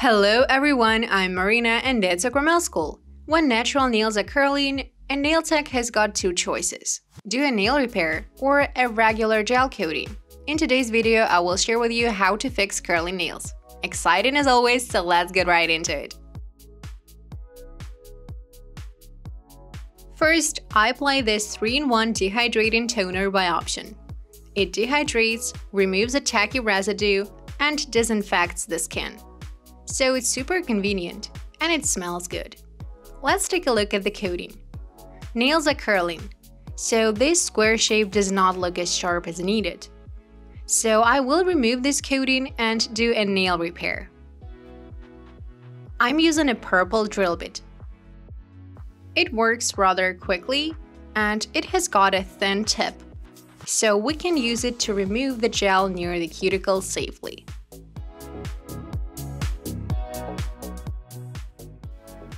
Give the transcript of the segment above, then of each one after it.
Hello everyone, I'm Marina and it's Sakramel School. When natural nails are curling, a nail tech has got two choices. Do a nail repair or a regular gel coating. In today's video, I will share with you how to fix curling nails. Exciting as always, so let's get right into it. First, I apply this 3-in-1 dehydrating toner by option. It dehydrates, removes a tacky residue, and disinfects the skin so it's super convenient and it smells good. Let's take a look at the coating. Nails are curling, so this square shape does not look as sharp as needed. So I will remove this coating and do a nail repair. I'm using a purple drill bit. It works rather quickly and it has got a thin tip, so we can use it to remove the gel near the cuticle safely.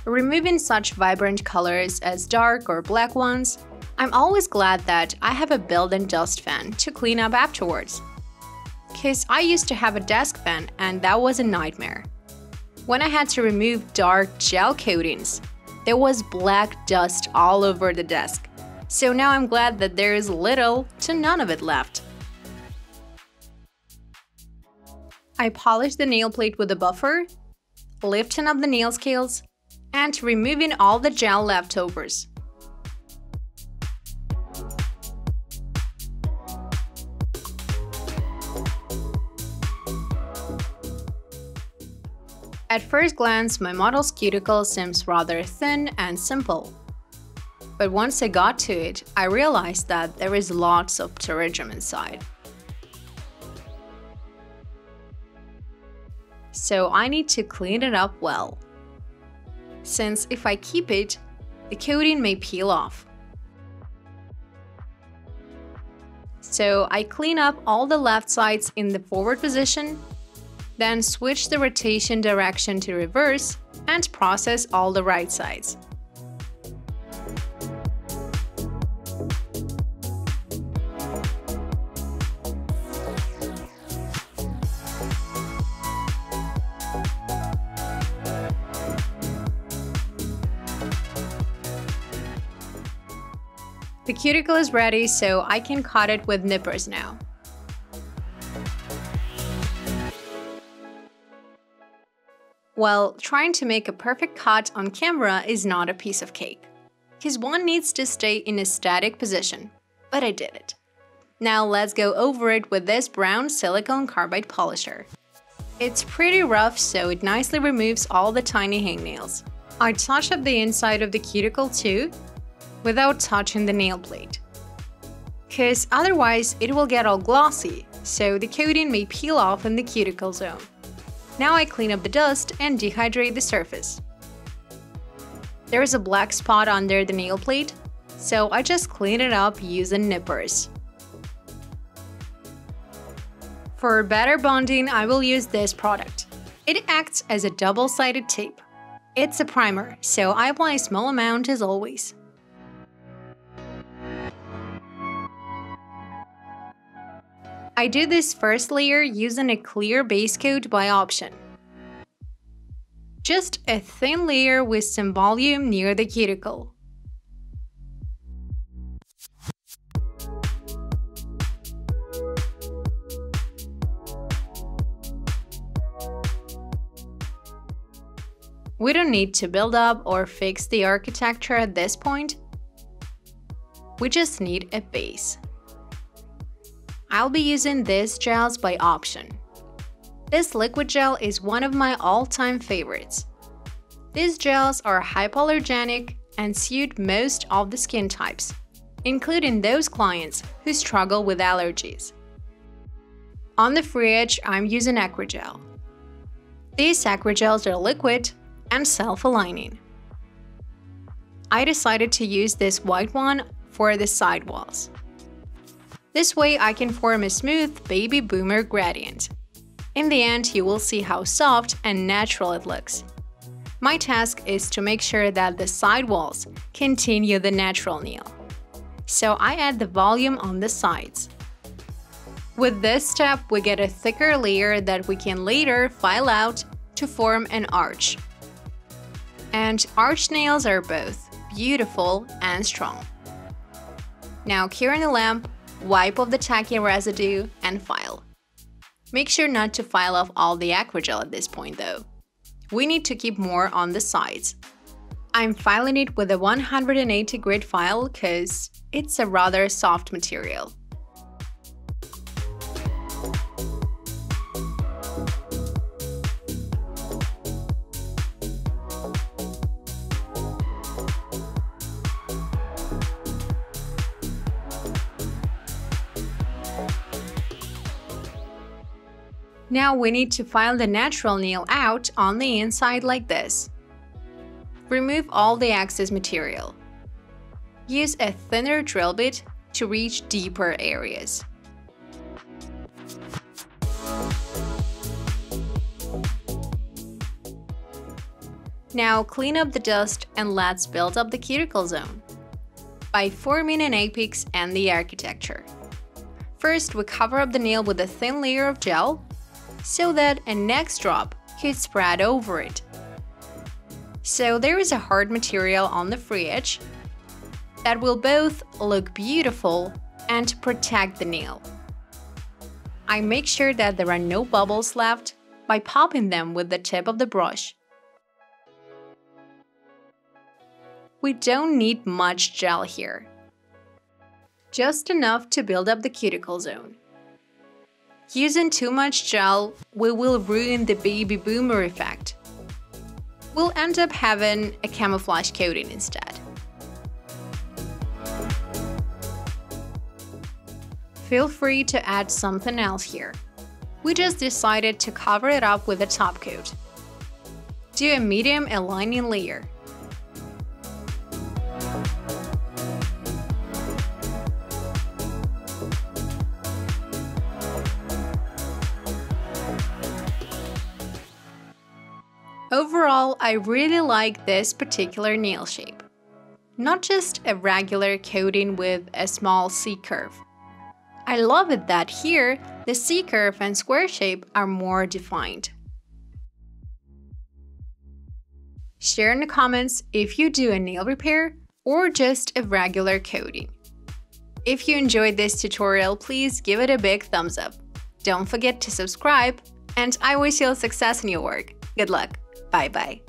Removing such vibrant colors as dark or black ones, I'm always glad that I have a built-in dust fan to clean up afterwards. Cause I used to have a desk fan and that was a nightmare. When I had to remove dark gel coatings, there was black dust all over the desk. So now I'm glad that there is little to none of it left. I polish the nail plate with a buffer, lifting up the nail scales, and removing all the gel leftovers. At first glance, my model's cuticle seems rather thin and simple. But once I got to it, I realized that there is lots of pterygium inside. So I need to clean it up well since if I keep it, the coating may peel off. So I clean up all the left sides in the forward position, then switch the rotation direction to reverse and process all the right sides. The cuticle is ready, so I can cut it with nippers now. Well, trying to make a perfect cut on camera is not a piece of cake, because one needs to stay in a static position, but I did it. Now let's go over it with this brown silicone carbide polisher. It's pretty rough, so it nicely removes all the tiny hangnails. I touch up the inside of the cuticle too, without touching the nail plate. Cause otherwise it will get all glossy, so the coating may peel off in the cuticle zone. Now I clean up the dust and dehydrate the surface. There is a black spot under the nail plate, so I just clean it up using nippers. For better bonding, I will use this product. It acts as a double-sided tape. It's a primer, so I apply a small amount as always. I do this first layer using a clear base coat by option. Just a thin layer with some volume near the cuticle. We don't need to build up or fix the architecture at this point. We just need a base. I'll be using this gels by option. This liquid gel is one of my all-time favorites. These gels are hypoallergenic and suit most of the skin types, including those clients who struggle with allergies. On the free edge, I'm using Acrygel. These Acrygels are liquid and self-aligning. I decided to use this white one for the sidewalls. This way I can form a smooth baby boomer gradient. In the end, you will see how soft and natural it looks. My task is to make sure that the side walls continue the natural nail. So I add the volume on the sides. With this step, we get a thicker layer that we can later file out to form an arch. And arch nails are both beautiful and strong. Now cure in the lamp, wipe off the tacky residue, and file. Make sure not to file off all the Acrygel at this point though. We need to keep more on the sides. I'm filing it with a 180 grit file cause it's a rather soft material. Now we need to file the natural nail out on the inside like this. Remove all the excess material. Use a thinner drill bit to reach deeper areas. Now clean up the dust and let's build up the cuticle zone by forming an apex and the architecture. First, we cover up the nail with a thin layer of gel so that a next drop could spread over it. So there is a hard material on the free edge that will both look beautiful and protect the nail. I make sure that there are no bubbles left by popping them with the tip of the brush. We don't need much gel here, just enough to build up the cuticle zone. Using too much gel, we will ruin the baby boomer effect. We'll end up having a camouflage coating instead. Feel free to add something else here. We just decided to cover it up with a top coat. Do a medium aligning layer. Overall, I really like this particular nail shape. Not just a regular coating with a small C-curve. I love it that here, the C-curve and square shape are more defined. Share in the comments if you do a nail repair or just a regular coating. If you enjoyed this tutorial, please give it a big thumbs up. Don't forget to subscribe, and I wish you success in your work. Good luck! Bye bye.